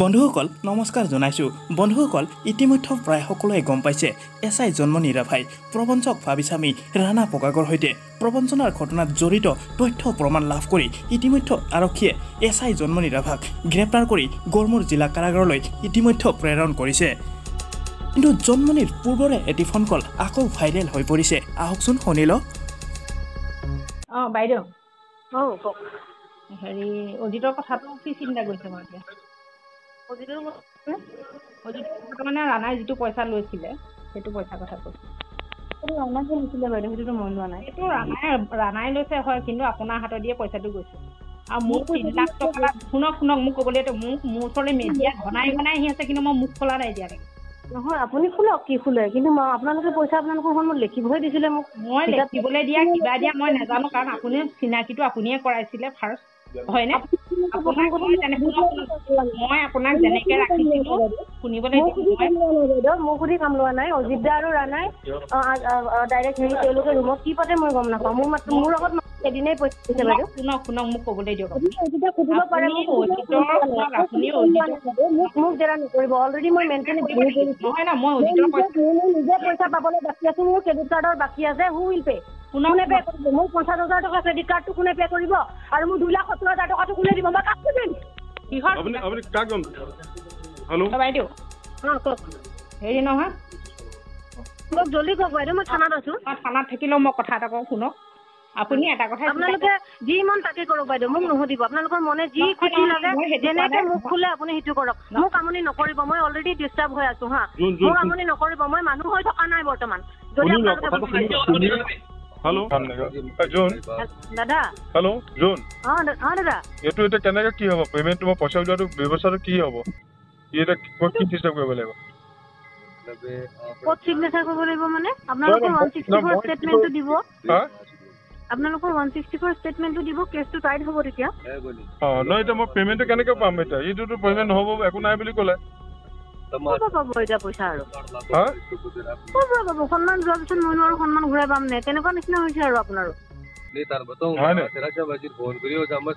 বন্ধুসকল নমস্কাৰ জনাইছোঁ। বন্ধুসকল ইতিমধ্যে প্ৰায় সকলোৱে গম পাইছে এছ আই জন্ম নিৰাভাই প্ৰবঞ্চক ভাবিস্বামী ৰাণা পকাগৰ সৈতে। প্ৰবঞ্চনাৰ ঘটনাত জড়িত তথ্য প্ৰমাণ লাভ কৰি ইতিমধ্যে আৰক্ষীয়ে এছ আই জন্ম নিৰাভাক গ্ৰেপ্তাৰ কৰি গড়মূৰ জিলা কাৰাগাৰলৈ ইতিমধ্যে প্ৰেৰণ কৰিছে। কিন্তু জন্মনিৰ পূৰ্বৰে এটি ফোন কল আকৌ ভাইৰেল হৈ পৰিছে। আহকচোন শুনি লওক অঁ বাইদেউ। অঁ কওক। হেৰি অজিতৰ কথাটো কি চিন্তা কৰিছে বাৰু এতিয়া? মানে ৰাণাই যিটো পইচা লৈছিলে সেইটো পইচাৰ কথা কৈছোঁ। সেইটো ৰাণাকে নিছিলে বাইদেউ? সেইটোতো মই লোৱা নাই। সেইটো ৰাণাই ৰাণাই লৈছে হয় কিন্তু আপোনাৰ হাতত দিয়ে পইচাটো গৈছে। আৰু মোক তিনি লাখ টকা শুনক শুনক মোক ক'বলৈ মোক মোৰ ওচৰলৈ মেডিয়া ঘনাই ঘনাই আহি আছে কিন্তু মই মুখ খোলা নাই এতিয়ালৈকে নহয় আপুনি খোলক কি খোলে? কিন্তু মই আপোনালোকে পইচা আপোনালোকৰ সময়ত লিখিবহে দিছিলে মোক। মই লিখিবলৈ দিয়া কিবা দিয়া মই নাজানো কাৰণ আপুনি চিনাকিটো আপুনিয়ে কৰাইছিলে ফাৰ্ষ্ট হয়নে আপোনাক মই আপোনাক যেনেকৈ ৰাখিছিলোঁ শুনিবলৈ মোক সুধি মই কাম লোৱা নাই বাইদেউ মোক সুধি কাম লোৱা নাই। অজিত দা আৰু ৰাণাই ডাইৰেক্ট হেৰি তেওঁলোকে ৰুমত কি পাতে মই গম নাপাওঁ। মোৰ মাত্ৰ মোৰ লগত এদিনেই পইচা দিছে বাইদেউ। শুনক শুনক মোক ক'বলৈ দিয়ক। সুধিব পাৰে মোক মোক জেৰা নকৰিব। অলৰেডি মই মেণ্টেলি নহয় না মই নিজে পইচা পাবলৈ বাকী আছো মোৰ ক্ৰেডিট কাৰ্ডৰ বাকী আছে হু উইল পে কোনে পে কৰিব? মোক পঞ্চাছ হাজাৰ টকা ক্ৰেডিট কাৰ্ডটো কোনে পে কৰিব? আৰু মোৰ দুই লাখ সত্তৰ হাজাৰ টকাটো কোনে দিব? মই কাক দিম কিহৰ আপুনি আপুনি কাক গম হেল্ল' অ, বাইদেউ। অঁ কওক। হেৰি নহয়। মোক জল্দি কওক বাইদেউ মই থানাত আছো। মই থানাত থাকিলেও মই কথা এটা কওঁ শুনক। আপুনি এটা কথা আপোনালোকে যি মন তাকে কৰক বাইদেউ মোক নুসুধিব। আপোনালোকৰ মনে যি খুচি লাগে যেনেকে। মোক খোলে আপুনি সেইটো কৰক। মোক আমনি নকৰিব মই অলৰেডি ডিষ্টাৰ্ব হৈ আছো হা। মোক। আমনি নকৰিব মই মানুহ হৈ থকা নাই বৰ্তমান। যদি আপোনালোকে হেল্ল' জোন দাদা? হেল্ল' জোন অঁ দাদা। এইটো এতিয়া কেনেকে কি হ'ব? পে'মেণ্টটো মই পইচা উলিওৱাটো ব্যৱস্থাটো কি হ'ব? ই এতিয়া ক'ত কি চিষ্টেম কৰিব লাগিব? ক'ত চিগনেচাৰ কৰিব লাগিব মানে? আপোনালোকৰ ওৱান ছিক্সটি ফ'ৰ মই- ষ্টেটমেণ্টটো দিব। হা? আপোনালোকৰ ওৱান ছিক্সটি ফ'ৰ ষ্টেটমেণ্টটো দিব কেছটো টাইট হ'ব তেতিয়া। অঁ নহয় এতিয়া মই পে'মেণ্টটো কেনেকে পাম এতিয়া? এইটোতো পে'মেণ্ট নহ'ব একো নাই বুলি ক'লে। সন্মান যোৱাৰ পিছত মই নোৱাৰো সন্মান ঘূৰাই পাম নে? তেনেকুৱা নিচিনা হৈছে আৰু আপোনাৰো? হয় নে? ঠিক ক'ৰ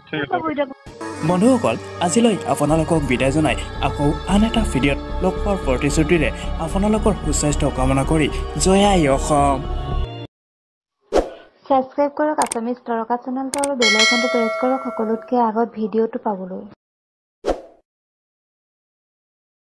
আছে। পাব এতিয়া? বন্ধুসকল আজিলৈ আপোনালোকক বিদায় জনাই আকৌ আন এটা ভিডিঅ'ত লগ পোৱাৰ প্ৰতিশ্ৰুতিৰে আপোনালোকৰ সুস্বাস্থ্য কামনা কৰি জয়াই অসম। ছাবস্ক্ৰাইব কৰক আছামিজ তৰকা চেনেলটো আৰু বেল আইকনটো প্ৰেছ কৰক সকলোতকৈ আগত ভিডিঅ'টো পাবলৈ।